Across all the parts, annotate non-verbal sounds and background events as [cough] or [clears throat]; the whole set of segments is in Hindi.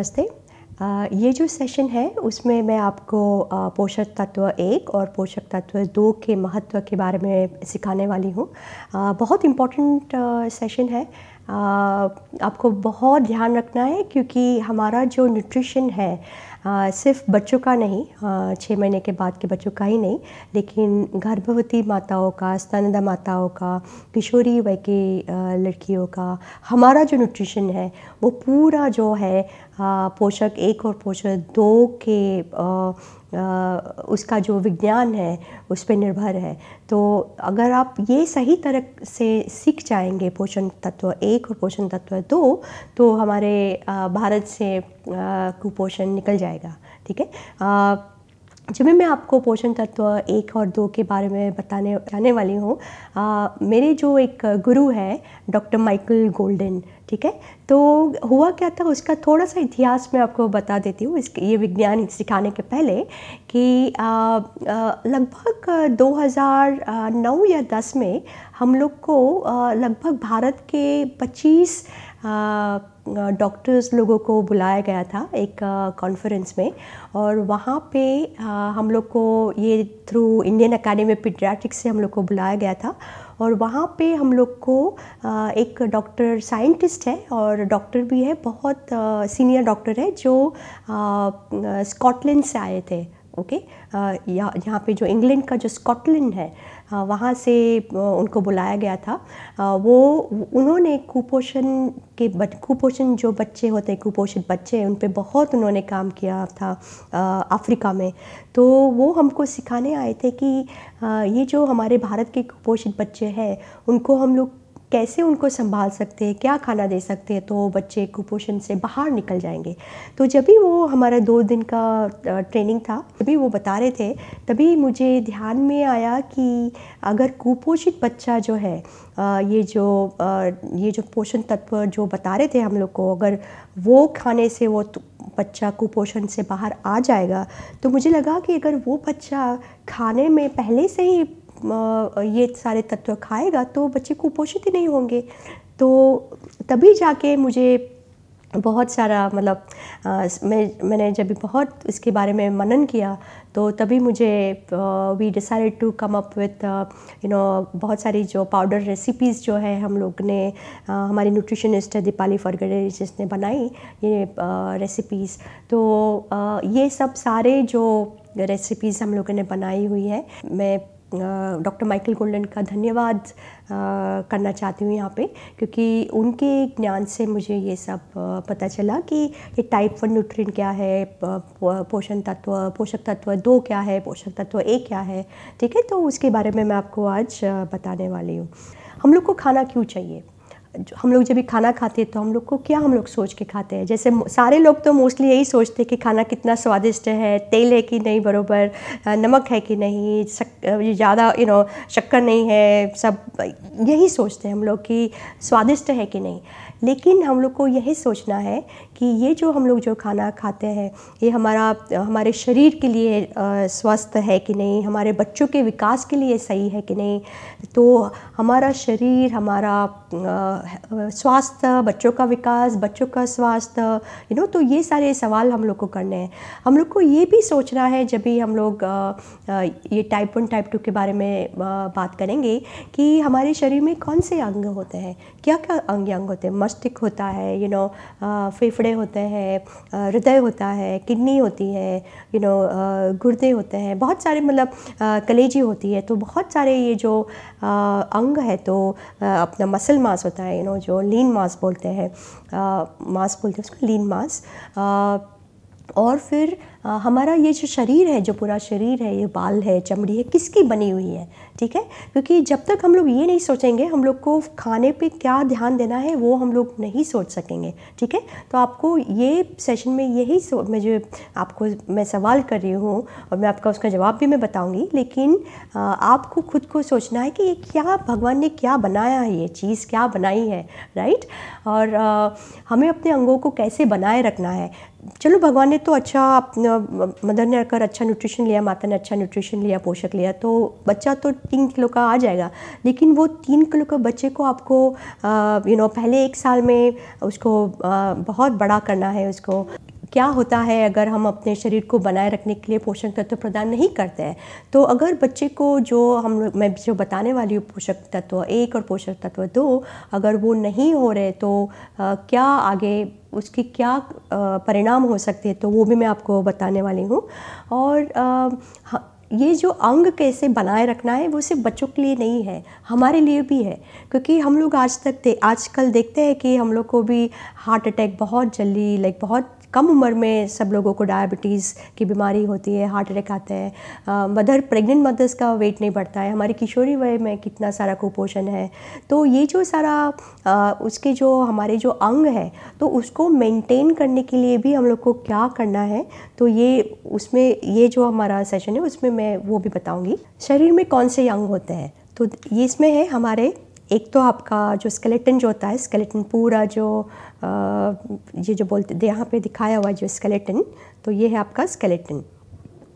नमस्ते। आ, ये जो सेशन है उसमें मैं आपको पोषक तत्व एक और पोषक तत्व दो के महत्व के बारे में सिखाने वाली हूँ। बहुत इम्पोर्टेंट सेशन है। आ, आपको बहुत ध्यान रखना है क्योंकि हमारा जो न्यूट्रिशन है सिर्फ़ बच्चों का नहीं छः महीने के बाद के बच्चों का ही नहीं लेकिन गर्भवती माताओं का स्तनदा माताओं का किशोरी वय की लड़कियों का हमारा जो न्यूट्रिशन है वो पूरा जो है पोषक एक और पोषक दो के उसका जो विज्ञान है, उस पर निर्भर है। तो अगर आप ये सही तरह से सीख जाएँगे पोषण तत्व एक और पोषण तत्व दो तो हमारे भारत से कुपोषण निकल जाएगा, ठीक है? जब मैं आपको पोषण तत्व एक और दो के बारे में बताने जाने वाली हूँ मेरे जो एक गुरु है, डॉक्टर माइकल गोल्डन, ठीक है? तो हुआ क्या था, उसका थोड़ा सा इतिहास मैं आपको बता देती हूँ। इस ये विज्ञान सिखाने के पहले कि लगभग 2009 या 10 में हम लोग को लगभग भारत के 25 डॉक्टर्स लोगों को बुलाया गया था एक कॉन्फ्रेंस में और वहाँ पे हम लोग को ये through Indian Academy of Paediatrics से हम लोग को बुलाया गया था और वहाँ पे हम लोग को एक डॉक्टर साइंटिस्ट है और डॉक्टर भी है, बहुत सीनियर डॉक्टर है जो स्कॉटलैंड से आए थे ओके यहाँ यहाँ पे जो इंग्लैंड का जो स्कॉटलैंड है वहाँ से उनको बुलाया गया था। वो, उन्होंने कुपोषण के कुपोषण जो बच्चे होते हैं, कुपोषित बच्चे, उन पर बहुत उन्होंने काम किया था अफ्रीका में। तो वो हमको सिखाने आए थे कि ये जो हमारे भारत के कुपोषित बच्चे हैं, उनको हम लोग कैसे उनको संभाल सकते हैं, क्या खाना दे सकते हैं तो बच्चे कुपोषण से बाहर निकल जाएँगे। तो जब भी वो हमारा दो दिन का ट्रेनिंग था तभी वो बता रहे थे, तभी मुझे ध्यान में आया कि अगर कुपोषित बच्चा जो है ये जो ये जो पोषण तत्व जो बता रहे थे हम लोग को, अगर वो खाने से वो बच्चा कुपोषण से बाहर आ जाएगा तो मुझे लगा कि अगर वो बच्चा खाने में पहले से ही ये सारे तत्व खाएगा तो बच्चे कुपोषित ही नहीं होंगे। तो तभी जाके मुझे बहुत सारा मतलब मैं मैंने जब बहुत इसके बारे में मनन किया तो तभी मुझे we decided to come up with you know बहुत सारी जो पाउडर रेसिपीज़ जो है हम लोग ने uh, हमारी न्यूट्रिशनिस्ट दीपाली फरगड़े जिसने बनाई ये रेसिपीज़ तो uh, ये सब सारे जो रेसिपीज़ हम लोगों ने बनाई हुई है मैं डॉक्टर माइकल गोल्डन का धन्यवाद करना चाहती हूँ यहाँ पे, क्योंकि उनके ज्ञान से मुझे ये सब पता चला कि ये टाइप वन न्यूट्रिएंट क्या है पोषण तत्व, पोषक तत्व दो क्या है, पोषक तत्व एक क्या है, ठीक है? तो उसके बारे में मैं आपको आज बताने वाली हूँ। हम लोग को खाना क्यों चाहिए? हम लोग जब भी खाना खाते हैं तो हम लोग को क्या हम लोग सोच के खाते हैं? जैसे सारे लोग तो मोस्टली यही सोचते हैं कि खाना कितना स्वादिष्ट है, तेल है कि नहीं बरोबर नमक है कि नहीं ज़्यादा यू नो शक्कर नहीं है, सब, यही सोचते हैं हम लोग कि स्वादिष्ट है कि नहीं। लेकिन हम लोग को यही सोचना है कि ये जो हम लोग जो खाना खाते हैं, ये हमारा, हमारे शरीर के लिए स्वस्थ है कि नहीं? हमारे बच्चों के विकास के लिए सही है कि नहीं? तो हमारा शरीर, हमारा स्वास्थ्य, बच्चों का विकास, बच्चों का स्वास्थ्य यू नो तो ये सारे सवाल हम लोग को करने हैं। हम लोग को ये भी सोचना है, जब भी हम लोग ये टाइप वन टाइप टू के बारे में बात करेंगे कि हमारे शरीर में कौन से अंग होते हैं? क्या क्या अंग अंग होते हैं? मस्तिष्क होता है यू नो फेफड़े होते हैं हृदय होता है, किडनी होती है यू नो गुर्दे होते हैं, बहुत सारे मतलब कलेजी होती है तो बहुत सारे ये जो अंग है तो अपना मसल मास होता है यू नो जो लीन मास बोलते हैं मास बोलते हैं उसको लीन मास और फिर हमारा ये जो शरीर है, जो पूरा शरीर है, ये बाल है, चमड़ी है, किसकी बनी हुई है? ठीक है? क्योंकि जब तक हम लोग ये नहीं सोचेंगे, हम लोग को खाने पे क्या ध्यान देना है, वो हम लोग नहीं सोच सकेंगे। ठीक है? तो आपको ये सेशन में यही मैं जो आपको, मैं सवाल कर रही हूँ और मैं आपका उसका जवाब भी मैं बताऊँगी, लेकिन आपको खुद को सोचना है कि ये क्या, भगवान ने क्या बनाया है, ये चीज़ क्या बनाई है राइट और हमें अपने अंगों को कैसे बनाए रखना है? चलो, भगवान ने तो अच्छा मदर ने अगर अच्छा न्यूट्रिशन लिया, माता ने अच्छा न्यूट्रिशन लिया, पोषक लिया तो बच्चा तो तीन किलो का आ जाएगा। लेकिन वो तीन किलो के बच्चे को आपको यू नो पहले एक साल में उसको बहुत बड़ा करना है उसको। क्या होता है अगर हम अपने शरीर को बनाए रखने के लिए पोषक तत्व प्रदान नहीं करते हैं? तो अगर बच्चे को जो हम मैं जो बताने वाली हूँ पोषक तत्व एक और पोषक तत्व दो अगर वो नहीं हो रहे तो आ, क्या आगे उसकी क्या परिणाम हो सकते हैं? तो वो भी मैं आपको बताने वाली हूँ। और आ, ये जो अंग कैसे बनाए रखना है वो सिर्फ़ बच्चों के लिए नहीं है हमारे लिए भी है। क्योंकि हम लोग आज तक दे आजकल देखते हैं कि हम लोग को भी हार्ट अटैक बहुत जल्दी लाइक बहुत कम उम्र में सब लोगों को डायबिटीज़ की बीमारी होती है हार्ट अटैक आता है। मदर प्रेग्नेंट मदर्स का वेट नहीं बढ़ता है। हमारी किशोरी वय में कितना सारा कुपोषण है। तो ये जो सारा आ, उसके जो हमारे जो अंग है तो उसको मेंटेन करने के लिए भी हम लोग को क्या करना है तो ये उसमें ये जो हमारा सेशन है उसमें मैं वो भी बताऊँगी। शरीर में कौन से अंग होते हैं? तो ये इसमें है हमारे एक तो आपका जो स्केलेटन जो होता है स्केलेटन पूरा जो आ, ये जो बोलते यहाँ पे दिखाया हुआ जो स्केलेटन तो ये है आपका स्केलेटन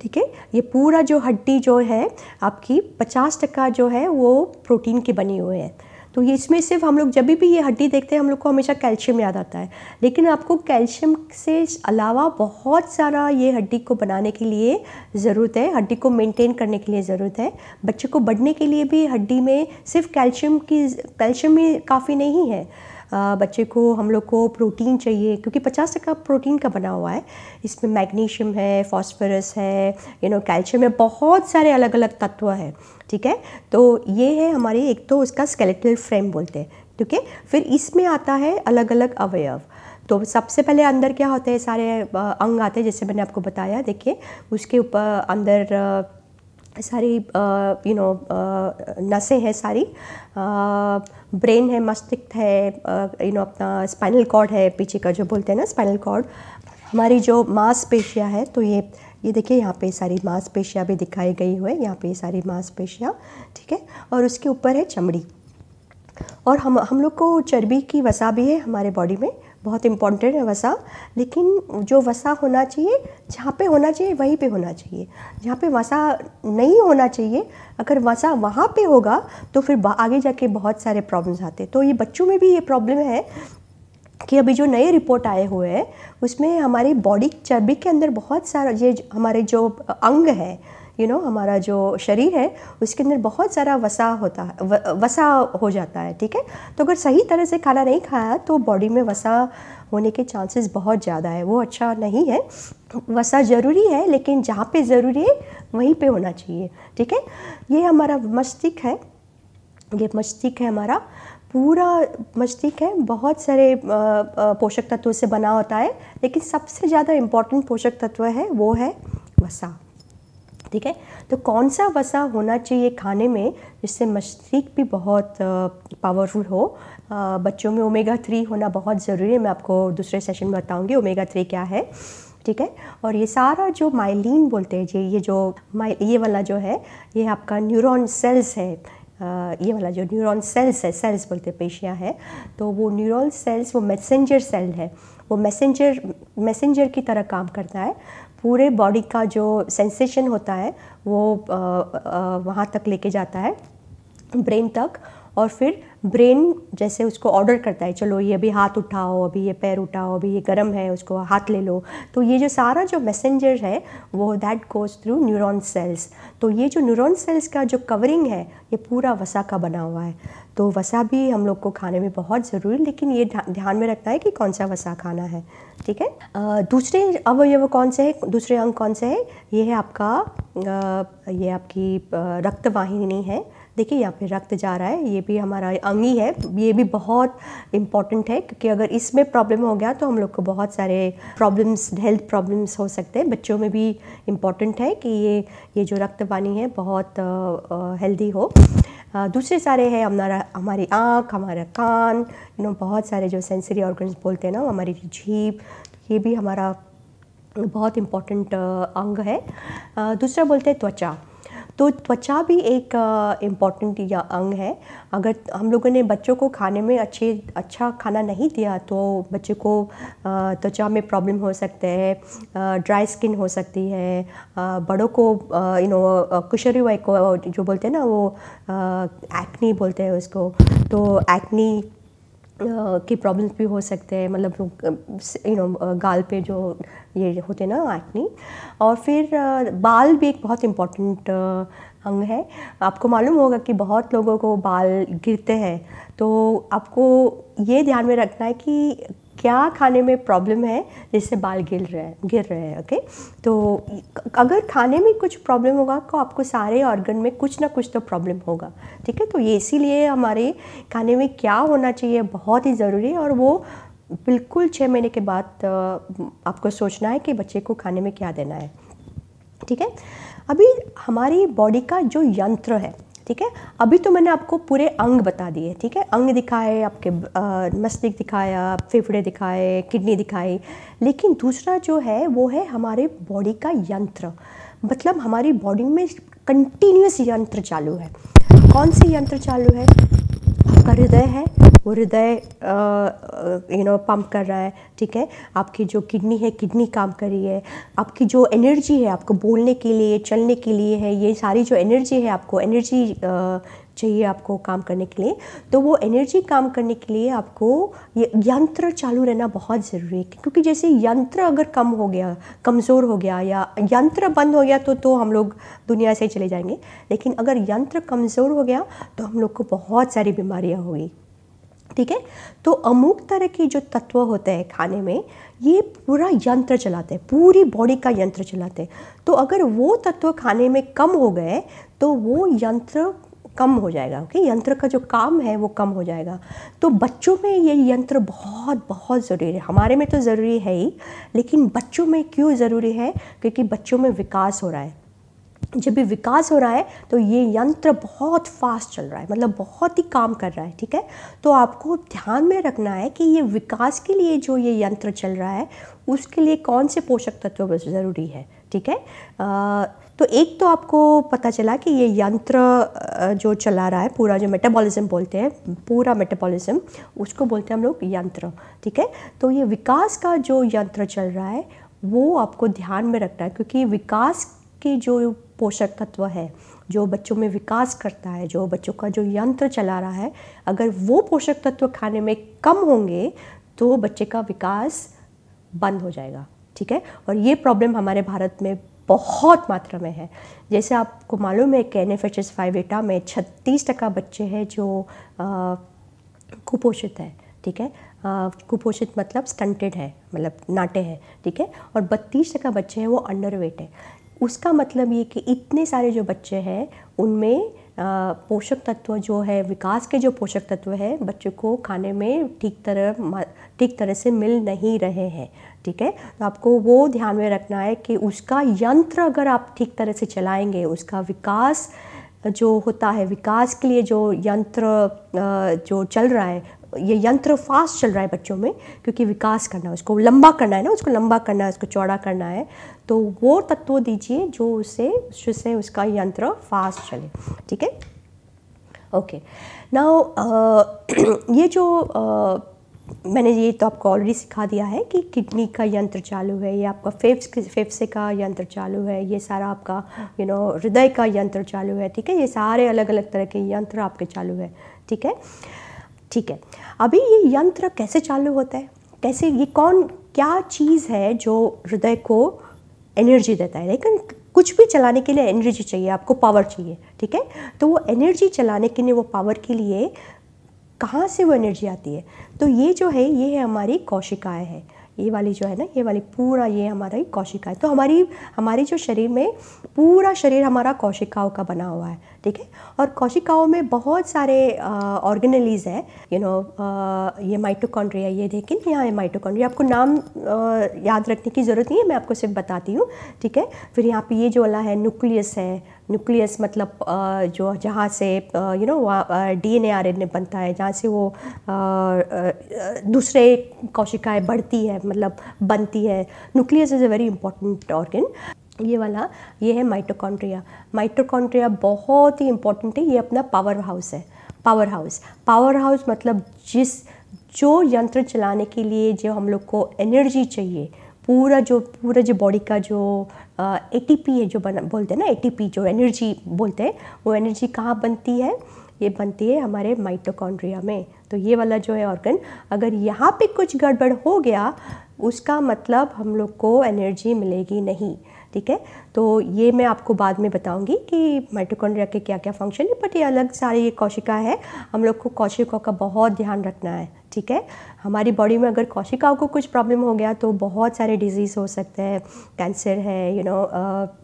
ठीक है? ये पूरा जो हड्डी जो है आपकी 50 टका जो है वो प्रोटीन की बनी हुई हैं। तो ये इसमें सिर्फ़ हम लोग, जब भी ये हड्डी देखते हैं, हम लोग को हमेशा कैल्शियम याद आता है। लेकिन आपको कैल्शियम से अलावा बहुत सारा ये हड्डी को बनाने के लिए ज़रूरत है, हड्डी को मेंटेन करने के लिए ज़रूरत है। बच्चे को बढ़ने के लिए भी हड्डी में सिर्फ़ कैल्शियम की, कैल्शियम ही काफ़ी नहीं है। बच्चे को हम लोग को प्रोटीन चाहिए, क्योंकि 50 टका प्रोटीन का बना हुआ है। इसमें मैग्नीशियम है, फॉस्फोरस है यू नो कैल्शियम है, बहुत सारे अलग अलग तत्व हैं, ठीक है? तो ये है हमारी, एक तो उसका स्केलेटल फ्रेम बोलते हैं, ठीक है? फिर इसमें आता है अलग अलग अवयव। तो सबसे पहले अंदर क्या होते हैं, सारे अंग आते हैं, जैसे मैंने आपको बताया, देखिए, उसके ऊपर अंदर सारी यू नो नसें हैं सारी ब्रेन है, मस्तिष्क है यू नो अपना स्पाइनल कॉर्ड है, पीछे का जो बोलते हैं ना स्पाइनल कॉर्ड हमारी जो मांसपेशियाँ है तो ये ये देखिए यहाँ पे सारी मांसपेशियाँ भी दिखाई गई हुई है, यहाँ पे सारी मांसपेशियाँ, ठीक है? और उसके ऊपर है चमड़ी। और हम हम लोग को चर्बी की वसा भी है हमारे बॉडी में बहुत इंपॉर्टेंट है वसा। लेकिन जो वसा होना चाहिए, जहाँ पे होना चाहिए, वहीं पे होना चाहिए। जहाँ पे वसा नहीं होना चाहिए, अगर वसा वहाँ पे होगा तो फिर आगे जाके बहुत सारे प्रॉब्लम्स आते तो ये बच्चों में भी ये प्रॉब्लम है कि अभी जो नए रिपोर्ट आए हुए हैं, उसमें हमारी बॉडी चर्बी के अंदर बहुत सारा, ये हमारे जो अंग है यू नो हमारा जो शरीर है, उसके अंदर बहुत सारा वसा होता है वसा हो जाता है, ठीक है? तो अगर सही तरह से खाना नहीं खाया तो बॉडी में वसा होने के चांसेस बहुत ज़्यादा है। वो अच्छा नहीं है। वसा ज़रूरी है, लेकिन जहाँ पे ज़रूरी है, वहीं पे होना चाहिए, ठीक है? ये हमारा मस्तिष्क है। ये मस्तिष्क है हमारा। पूरा मस्तिष्क है। बहुत सारे पोषक तत्वों से बना होता है, लेकिन सबसे ज़्यादा इंपॉर्टेंट पोषक तत्व है, वो है वसा। ठीक है? तो कौन सा वसा होना चाहिए खाने में जिससे मस्तिष्क भी बहुत पावरफुल हो? बच्चों में ओमेगा थ्री होना बहुत ज़रूरी है, मैं आपको दूसरे सेशन में बताऊँगी ओमेगा थ्री क्या है, ठीक है? और ये सारा जो माइलिन बोलते हैं जी ये जो माइ ये वाला जो है, ये आपका न्यूरॉन सेल्स है। ये वाला जो न्यूरॉन सेल्स है सेल्स बोलते हैं, पेशियाँ हैं तो वो न्यूरॉन सेल्स वो मैसेंजर सेल है। वो मैसेंजर मैसेंजर की तरह काम करता है। पूरे बॉडी का जो सेंसेशन होता है, वो वहाँ तक लेके जाता है ब्रेन तक। और फिर ब्रेन जैसे उसको ऑर्डर करता है, चलो, ये अभी हाथ उठाओ, अभी ये पैर उठाओ, अभी ये गर्म है, उसको हाथ ले लो। तो ये जो सारा जो मैसेंजर है, वो that goes through neuron cells तो ये जो न्यूरॉन सेल्स का जो कवरिंग है, ये पूरा वसा का बना हुआ है। तो वसा भी हम लोग को खाने में बहुत ज़रूरी, लेकिन ये ध्यान में रखना है कि कौन सा वसा खाना है, ठीक है? दूसरे अवयव कौन से है? दूसरे अंग कौन से है? ये है आपका ये आपकी रक्तवाहिनी है देखिए यहाँ पे रक्त जा रहा है, ये भी हमारा अंग ही है ये भी बहुत इंपॉर्टेंट है, क्योंकि अगर इसमें प्रॉब्लम हो गया तो हम लोग को बहुत सारे प्रॉब्लम्स हेल्थ प्रॉब्लम्स हो सकते हैं। बच्चों में भी इंपॉर्टेंट है कि ये ये जो रक्तवानी है बहुत हेल्दी हो। दूसरे सारे हैं, हमारा, हमारी आँख, हमारा कान यू नो बहुत सारे जो सेंसरी ऑर्गन्स बोलते हैं ना, हमारी जीप ये भी हमारा बहुत इंपॉर्टेंट अंग है। दूसरा बोलते हैं त्वचा। तो त्वचा भी एक इंपॉर्टेंट या अंग है। अगर हम लोगों ने बच्चों को खाने में अच्छे अच्छा खाना नहीं दिया तो बच्चे को त्वचा में प्रॉब्लम हो सकते हैं ड्राई स्किन हो सकती है बड़ों को यू नो कुशरी वाई को जो बोलते हैं ना वो एक्नी बोलते हैं उसको। तो एक्नी की प्रॉब्लम्स भी हो सकते हैं मतलब यू नो गाल पे जो ये होते हैं ना एक्नी और फिर बाल भी एक बहुत इंपॉर्टेंट अंग है। आपको मालूम होगा कि बहुत लोगों को बाल गिरते हैं तो आपको ये ध्यान में रखना है कि क्या खाने में प्रॉब्लम है जिससे बाल गिर रहे हैं, गिर रहे हैं ओके तो अगर खाने में कुछ प्रॉब्लम होगा तो आपको सारे ऑर्गन में कुछ ना कुछ तो प्रॉब्लम होगा, ठीक है? तो ये इसीलिए हमारे खाने में क्या होना चाहिए बहुत ही ज़रूरी है और वो बिल्कुल छः महीने के बाद आपको सोचना है कि बच्चे को खाने में क्या देना है, ठीक है? अभी हमारी बॉडी का जो यंत्र है ठीक है? अभी तो मैंने आपको पूरे अंग बता दिए, ठीक है? अंग दिखाए, आपके मस्तिष्क दिखाया, फेफड़े दिखाए, किडनी दिखाई। लेकिन दूसरा जो है, वो है हमारे बॉडी का यंत्र। मतलब हमारी बॉडी में कंटिन्यूस यंत्र चालू है। कौन से यंत्र चालू है? हृदय है, वो हृदय यू नो पंप कर रहा है, ठीक है? आपकी जो किडनी है, किडनी काम कर रही है। आपकी जो एनर्जी है, आपको बोलने के लिए, चलने के लिए है, ये सारी जो एनर्जी है, आपको एनर्जी चाहिए आपको काम करने के लिए तो वो एनर्जी काम करने के लिए आपको यंत्र चालू रहना बहुत ज़रूरी है। क्योंकि जैसे यंत्र अगर कम हो गया, कमज़ोर हो गया या यंत्र बंद हो गया तो तो हम लोग दुनिया से चले जाएँगे। लेकिन अगर यंत्र कमज़ोर हो गया तो हम लोग को बहुत सारी बीमारियाँ होगी। ठीक है? तो अमुक तरह के जो तत्व होते हैं खाने में, ये पूरा यंत्र चलाते हैं, पूरी बॉडी का यंत्र चलाते हैं। तो अगर वो तत्व खाने में कम हो गए तो वो यंत्र कम हो जाएगा ओके यंत्र का जो काम है वो कम हो जाएगा। तो बच्चों में ये यंत्र बहुत बहुत ज़रूरी है। हमारे में तो ज़रूरी है ही लेकिन बच्चों में क्यों ज़रूरी है? क्योंकि बच्चों में विकास हो रहा है। जब भी विकास हो रहा है तो ये यंत्र बहुत फास्ट चल रहा है मतलब बहुत ही काम कर रहा है ठीक है? तो आपको ध्यान में रखना है कि ये विकास के लिए जो ये यंत्र चल रहा है उसके लिए कौन से पोषक तत्व ज़रूरी है ठीक है? आ, तो एक तो आपको पता चला कि ये यंत्र जो चला रहा है, पूरा जो मेटाबॉलिज्म बोलते हैं, पूरा मेटाबॉलिज्म उसको बोलते हैं हम लोग यंत्र, ठीक है? तो ये विकास का जो यंत्र चल रहा है, वो आपको ध्यान में रखना है, क्योंकि विकास के जो पोषक तत्व है, जो बच्चों में विकास करता है, जो बच्चों का जो यंत्र चला रहा है, अगर वो पोषक तत्व खाने में कम होंगे तो बच्चे का विकास बंद हो जाएगा, ठीक है? और ये प्रॉब्लम हमारे भारत में बहुत मात्रा में है। जैसे आपको मालूम है कि N F H S five Etah में छत्तीस टका बच्चे हैं जो कुपोषित है, ठीक है? कुपोषित मतलब स्टंटेड है मतलब नाटे हैं, ठीक है? और बत्तीस टका बच्चे हैं, वो अंडरवेट है। उसका मतलब ये कि इतने सारे जो बच्चे हैं, उनमें पोषक तत्व जो है, विकास के जो पोषक तत्व है, बच्चों को खाने में ठीक तरह ठीक तरह से मिल नहीं रहे हैं, ठीक है? तो आपको वो ध्यान में रखना है कि उसका यंत्र अगर आप ठीक तरह से चलाएँगे, उसका विकास जो होता है, विकास के लिए जो यंत्र जो चल रहा है ये यंत्र फास्ट चल रहा है बच्चों में क्योंकि विकास करना है उसको लंबा करना है ना उसको लंबा करना है उसको चौड़ा करना है तो वो तत्व दीजिए जो उससे जिससे उसका यंत्र फास्ट चले ठीक है? ओके नाउ [clears throat] ये जो uh, मैंने ये तो आपको ऑलरेडी सिखा दिया है कि किडनी का यंत्र चालू है ये आपका फेफ्स फेफसे का यंत्र चालू है ये सारा आपका यू नो हृदय का यंत्र चालू है ठीक है? ये सारे अलग अलग तरह के यंत्र आपके चालू है ठीक है? ठीक है। अभी ये यंत्र कैसे चालू होता है? कैसे, ये कौन, क्या चीज़ है जो हृदय को एनर्जी देता है? लेकिन कुछ भी चलाने के लिए एनर्जी चाहिए, आपको पावर चाहिए, ठीक है? तो वो एनर्जी चलाने के लिए, वो पावर के लिए कहाँ से वो एनर्जी आती है? तो ये जो है, ये है हमारी कौशिकाएँ हैं। ये वाली जो है ना, ये वाली पूरा ये हमारा कौशिका है। तो हमारी हमारी जो शरीर में पूरा शरीर हमारा कौशिकाओं का बना हुआ है, ठीक है? और कौशिकाओं में बहुत सारे ऑर्गेनलीज है यू नो ये माइटोकॉन्ड्रिया ये देखें यहाँ है माइटोकॉन्ड्रिया आपको नाम याद रखने की ज़रूरत नहीं है, मैं आपको सिर्फ़ बताती हूँ, ठीक है? फिर यहाँ पे ये जो वाला है न्यूक्लियस है न्यूक्लियस मतलब जो, जहाँ से you know D N A R N A बनता है, जहाँ से वो दूसरे कोशिकाएँ बढ़ती है मतलब बनती है। Nucleus is a very important organ. ये वाला, ये है माइटोकॉन्ड्रिया। माइटोकॉन्ड्रिया बहुत ही इंपॉर्टेंट है, ये अपना पावर हाउस है। Power house. पावर हाउस मतलब जिस, जो यंत्र चलाने के लिए जो हम लोग को एनर्जी चाहिए, पूरा जो पूरा जो बॉडी का जो ए टी पी है जो बना, बोलते हैं ना ए टी पी जो एनर्जी बोलते हैं, वो एनर्जी कहाँ बनती है? ये बनती है हमारे माइटोकॉन्ड्रिया में। तो ये वाला जो है ऑर्गन अगर यहाँ पे कुछ गड़बड़ हो गया, उसका मतलब हम लोग को एनर्जी मिलेगी नहीं। ठीक है? तो ये मैं आपको बाद में बताऊँगी कि माइटोकॉन्ड्रिया के क्या क्या फ़ंक्शन है बट ये अलग सारी ये कोशिका है। हम लोग को कोशिकाओं का बहुत ध्यान रखना है ठीक है? हमारी बॉडी में अगर कोशिकाओं को कुछ प्रॉब्लम हो गया तो बहुत सारे डिज़ीज़ हो सकते हैं कैंसर है you you know know,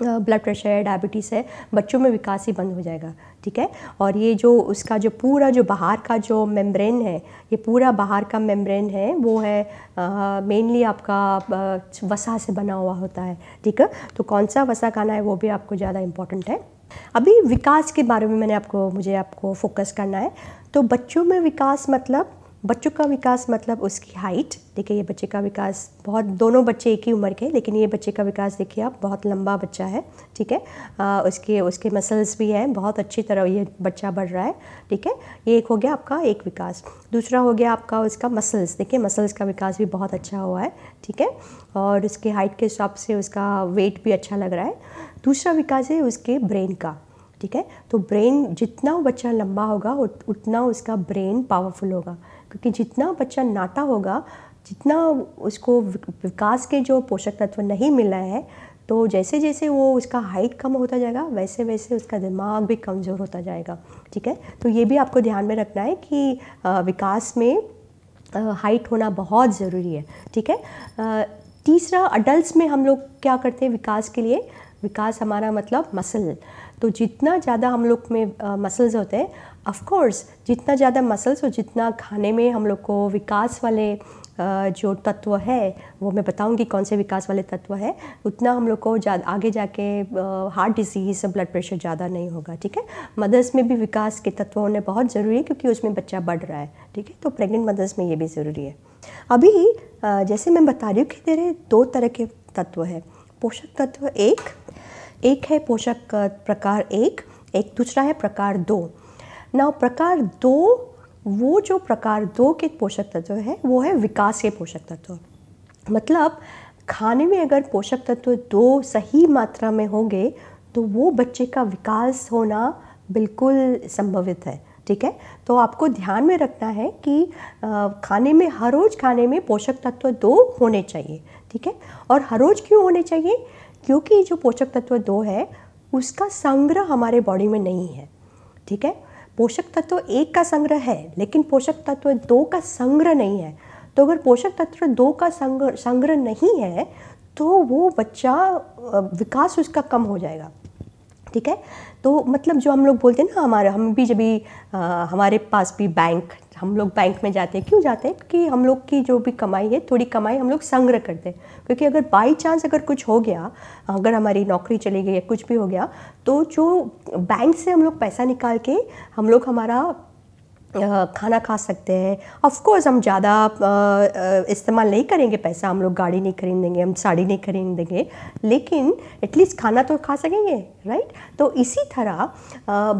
blood pressure है डायबिटीज़ है, बच्चों में विकास ही बंद हो जाएगा, ठीक है? और ये जो उसका जो पूरा जो बाहर का जो मेम्ब्रेन है, ये पूरा बाहर का मेम्ब्रेन है, वो है मेनली आपका वसा से बना हुआ होता है, ठीक है? तो कौन सा वसा खाना है वो भी आपको ज़्यादा इम्पोर्टेंट है। अभी विकास के बारे में मैंने आपको, मुझे आपको फोकस करना है। तो बच्चों में विकास मतलब बच्चों का विकास मतलब उसकी हाइट देखिए ये बच्चे का विकास बहुत, दोनों बच्चे एक ही उम्र के, लेकिन ये बच्चे का विकास देखिए आप, बहुत लंबा बच्चा है, ठीक है? उसके उसके मसल्स भी हैं, बहुत अच्छी तरह ये बच्चा बढ़ रहा है, ठीक है? ये एक हो गया आपका एक विकास। दूसरा हो गया आपका उसका मसल्स देखिए मसल्स का विकास भी बहुत अच्छा हुआ है, ठीक है? और उसके हाइट के हिसाब से उसका वेट भी अच्छा लग रहा है। दूसरा विकास है उसके ब्रेन का, ठीक है? तो ब्रेन जितना बच्चा लंबा होगा उतना उसका ब्रेन पावरफुल होगा। क्योंकि जितना बच्चा नाटा होगा, जितना उसको विकास के जो पोषक तत्व नहीं मिला है तो जैसे जैसे वो उसका हाइट कम होता जाएगा वैसे वैसे उसका दिमाग भी कमज़ोर होता जाएगा। ठीक है? तो ये भी आपको ध्यान में रखना है कि विकास में हाइट होना बहुत ज़रूरी है। ठीक है? तीसरा अडल्ट में हम लोग क्या करते हैं विकास के लिए? विकास हमारा मतलब मसल तो जितना ज़्यादा हम लोग में मसल्स होते हैं ऑफ़ कोर्स जितना ज़्यादा मसल्स और जितना खाने में हम लोग को विकास वाले जो तत्व है, वो मैं बताऊँगी कौन से विकास वाले तत्व है, उतना हम लोग को आगे जाके हार्ट डिज़ीज़ ब्लड प्रेशर ज़्यादा नहीं होगा, ठीक है? मदर्स में भी विकास के तत्व होने बहुत ज़रूरी है क्योंकि उसमें बच्चा बढ़ रहा है, ठीक है? तो प्रेग्नेंट मदर्स में ये भी ज़रूरी है। अभी जैसे मैं बता रही हूँ कि तेरे दो तरह के तत्व है। पोषक तत्व एक एक है पोषक प्रकार एक एक दूसरा है प्रकार दो। ना प्रकार दो, वो जो प्रकार दो के पोषक तत्व है, वो है विकास के पोषक तत्व। मतलब खाने में अगर पोषक तत्व दो सही मात्रा में होंगे तो वो बच्चे का विकास होना बिल्कुल संभवित है, ठीक है? तो आपको ध्यान में रखना है कि खाने में, हर रोज़ खाने में पोषक तत्व दो होने चाहिए, ठीक है? और हर रोज़ क्यों होने चाहिए? क्योंकि जो पोषक तत्व दो है, उसका संग्रह हमारे बॉडी में नहीं है, ठीक है? पोषक तत्व एक का संग्रह है, लेकिन पोषक तत्व दो का संग्रह नहीं है। तो अगर पोषक तत्व दो का संग्रह संग्रह नहीं है तो वो बच्चा विकास उसका कम हो जाएगा। ठीक है? तो मतलब जो हम लोग बोलते हैं ना, हमारे, हम भी जब भी हमारे पास भी बैंक हम लोग बैंक में जाते हैं। क्यों जाते हैं? क्योंकि हम लोग की जो भी कमाई है, थोड़ी कमाई हम लोग संग्रह करते हैं। क्योंकि अगर बाई चांस अगर कुछ हो गया, अगर हमारी नौकरी चली गई या कुछ भी हो गया तो जो बैंक से हम लोग पैसा निकाल के हम लोग हमारा खाना खा सकते हैं। ऑफ़ कोर्स हम ज़्यादा इस्तेमाल नहीं करेंगे पैसा। हम लोग गाड़ी नहीं खरीदेंगे, हम साड़ी नहीं खरीदेंगे। लेकिन एटलीस्ट खाना तो खा सकेंगे राइट तो इसी तरह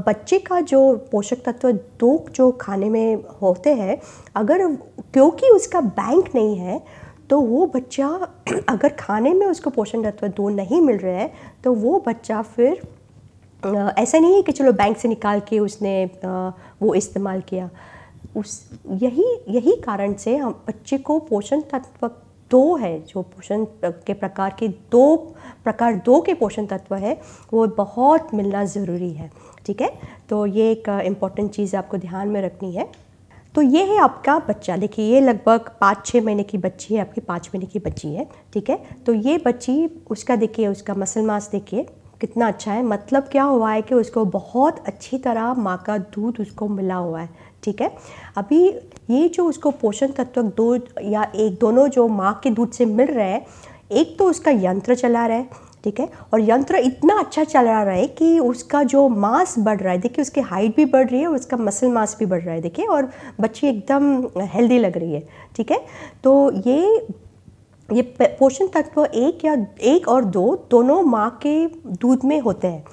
बच्चे का जो पोषक तत्व दो जो खाने में होते हैं, अगर क्योंकि उसका बैंक नहीं है तो वो बच्चा [clears throat] अगर खाने में उसको पोषण तत्व दो नहीं मिल रहे हैं तो वो बच्चा फिर ऐसा नहीं है कि चलो बैंक से निकाल के उसने वो इस्तेमाल किया। उस, यही यही कारण से हम बच्चे को पोषण तत्व दो है, जो पोषण के प्रकार के दो, प्रकार दो के पोषण तत्व है, वो बहुत मिलना ज़रूरी है, ठीक है? तो ये एक इंपॉर्टेंट चीज़ आपको ध्यान में रखनी है। तो ये है आपका बच्चा। देखिए, ये लगभग पाँच छः महीने की बच्ची है, आपकी पाँच महीने की बच्ची है, ठीक है? तो ये बच्ची, उसका देखिए, उसका मसल मास देखिए। कितना अच्छा है। मतलब क्या हुआ है कि उसको बहुत अच्छी तरह माँ का दूध उसको मिला हुआ है, ठीक है? अभी ये जो उसको पोषण तत्व दो या एक दोनों जो माँ के दूध से मिल रहे हैं, एक तो उसका यंत्र चला रहा है, ठीक है? और यंत्र इतना अच्छा चला रहा है कि उसका जो मास बढ़ रहा है, देखिए उसकी हाइट भी बढ़ रही है और उसका मसल मास भी बढ़ रहा है, देखिए? और बच्ची एकदम हेल्दी लग रही है, ठीक है? तो ये ये पोषण तत्व एक या एक और दो दोनों माँ के दूध में होते हैं।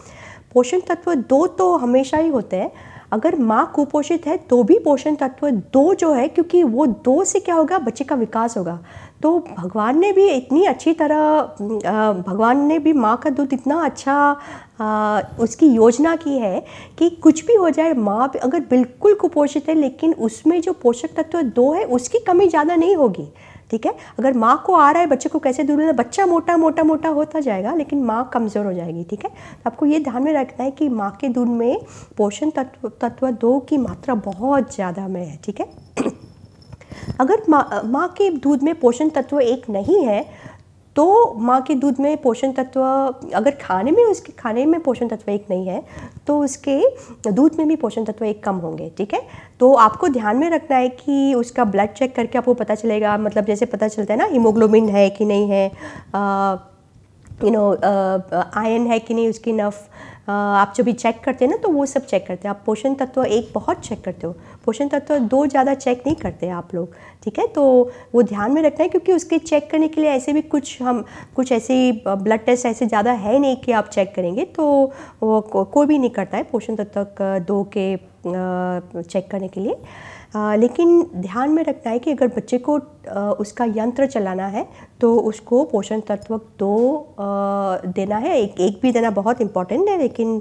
पोषण तत्व दो तो हमेशा ही होते हैं। अगर माँ कुपोषित है तो भी पोषण तत्व दो जो है क्योंकि वो दो से क्या होगा? बच्चे का विकास होगा। तो भगवान ने भी इतनी अच्छी तरह भगवान ने भी माँ का दूध इतना अच्छा आ, उसकी योजना की है कि कुछ भी हो जाए माँ अगर बिल्कुल कुपोषित है लेकिन उसमें जो पोषक तत्व दो है उसकी कमी ज़्यादा नहीं होगी। ठीक है? अगर माँ को आ रहा है, बच्चे को कैसे दूर बच्चा मोटा मोटा मोटा होता जाएगा, लेकिन माँ कमज़ोर हो जाएगी, ठीक है? तो आपको ये ध्यान में रखना है कि माँ के दूध में पोषण तत्व तत्व दो की मात्रा बहुत ज़्यादा में है, ठीक है? [clears throat] अगर माँ माँ के दूध में पोषण तत्व एक नहीं है तो माँ के दूध में पोषण तत्व, अगर खाने में उसके, खाने में पोषण तत्व एक नहीं है तो उसके दूध में भी पोषण तत्व एक कम होंगे, ठीक है? तो आपको ध्यान में रखना है कि उसका ब्लड चेक करके आपको पता चलेगा मतलब जैसे पता चलता है ना हीमोग्लोबिन है कि नहीं है यू नो आयन है कि नहीं, उसकी नफ़ आप जो भी चेक करते हैं ना तो वो सब चेक करते हैं। आप पोषण तत्व एक बहुत चेक करते हो। पोषण तत्व दो ज़्यादा चेक नहीं करते आप लोग, ठीक है? तो वो ध्यान में रखना है, क्योंकि उसके चेक करने के लिए ऐसे भी कुछ हम, कुछ ऐसे ब्लड टेस्ट ऐसे ज़्यादा है नहीं कि आप चेक करेंगे तो वो कोई भी नहीं करता है पोषण तत्व दो के चेक करने के लिए। आ, लेकिन ध्यान में रखना है कि अगर बच्चे को आ, उसका यंत्र चलाना है तो उसको पोषण तत्व दो आ, देना है। एक एक भी देना बहुत इंपॉर्टेंट है लेकिन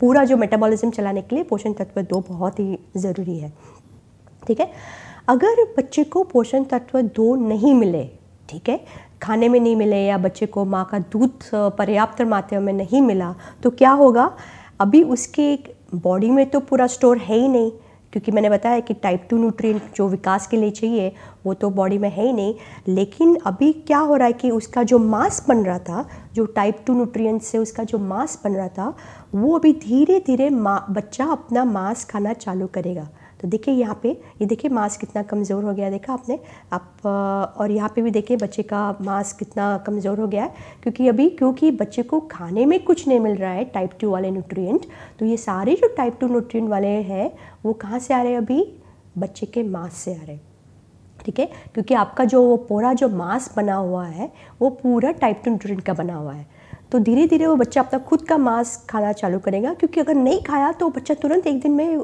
पूरा जो मेटाबॉलिज्म चलाने के लिए पोषण तत्व दो बहुत ही ज़रूरी है। ठीक है? अगर बच्चे को पोषण तत्व दो नहीं मिले ठीक है खाने में नहीं मिले या बच्चे को माँ का दूध पर्याप्त मात्रा में नहीं मिला तो क्या होगा? अभी उसके बॉडी में तो पूरा स्टोर है ही नहीं। क्योंकि मैंने बताया कि टाइप टू न्यूट्रिय जो विकास के लिए चाहिए, वो तो बॉडी में है ही नहीं। लेकिन अभी क्या हो रहा है कि उसका जो मास बन रहा था, जो टाइप टू न्यूट्रिय से उसका जो मास बन रहा था, वो अभी धीरे धीरे बच्चा अपना मांस खाना चालू करेगा। तो देखिए यहाँ पे, ये देखिए मांस कितना कमज़ोर हो गया देखा आपने? आप और यहाँ पे भी देखिए बच्चे का मांस कितना कमज़ोर हो गया है, क्योंकि अभी, क्योंकि बच्चे को खाने में कुछ नहीं मिल रहा है टाइप टू वाले न्यूट्रिएंट तो ये सारे जो टाइप टू न्यूट्रिएंट वाले हैं, वो कहाँ से आ रहे हैं अभी? बच्चे के मांस से आ रहे हैं। ठीक है? क्योंकि आपका जो वो पूरा जो मांस बना हुआ है, वो पूरा टाइप टू न्यूट्रिएंट का बना हुआ है। तो धीरे धीरे वो बच्चा अपना खुद का मांस खाना चालू करेगा, क्योंकि अगर नहीं खाया तो बच्चा तुरंत एक दिन में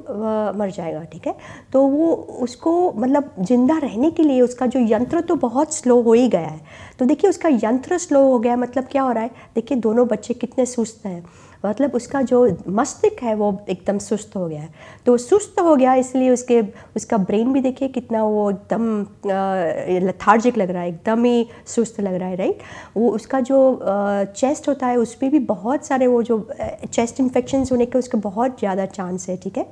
मर जाएगा, ठीक है? तो वो उसको मतलब ज़िंदा रहने के लिए उसका जो यंत्र तो बहुत स्लो हो ही गया है। तो देखिए उसका यंत्र स्लो हो गया मतलब क्या हो रहा है? देखिए दोनों बच्चे कितने सुस्त हैं। मतलब उसका जो मस्तिष्क है वो एकदम सुस्त हो गया है। तो सुस्त हो गया, इसलिए उसके, उसका ब्रेन भी देखिए कितना वो एकदम लथार्जिक लग रहा है, एकदम ही सुस्त लग रहा है राइट वो उसका जो चेस्ट होता है उस पर भी बहुत सारे वो जो चेस्ट इन्फेक्शन होने के उसके बहुत ज़्यादा चांस है, ठीक है?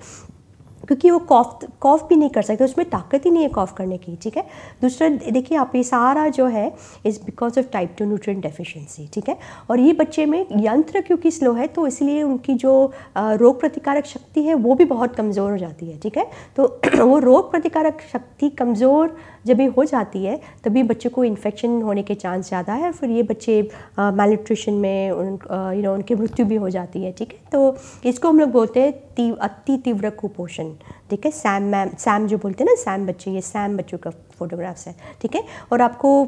क्योंकि वो कॉफ कॉफ भी नहीं कर सकते, उसमें ताकत ही नहीं है कॉफ करने की, ठीक है? दूसरा, देखिए आप, ये सारा जो है is because of type two nutrient deficiency ठीक है? और ये बच्चे में यंत्र क्योंकि स्लो है तो इसलिए उनकी जो रोग प्रतिकारक शक्ति है, वो भी बहुत कमज़ोर हो जाती है, ठीक है? तो [clears throat] वो रोग प्रतिकारक शक्ति कमज़ोर जब ये हो जाती है, तभी बच्चे को इन्फेक्शन होने के चांस ज़्यादा है फिर ये बच्चे मेल न्यूट्रिशन में उन यू नो उनकी मृत्यु भी हो जाती है, ठीक है? तो इसको हम लोग बोलते हैं तीव अति तीव्र कुपोषण, ठीक है? सैम मैम, सैम जो बोलते हैं ना, सैम बच्चे, ये सैम बच्चों का फोटोग्राफ्स है, ठीक है? और आपको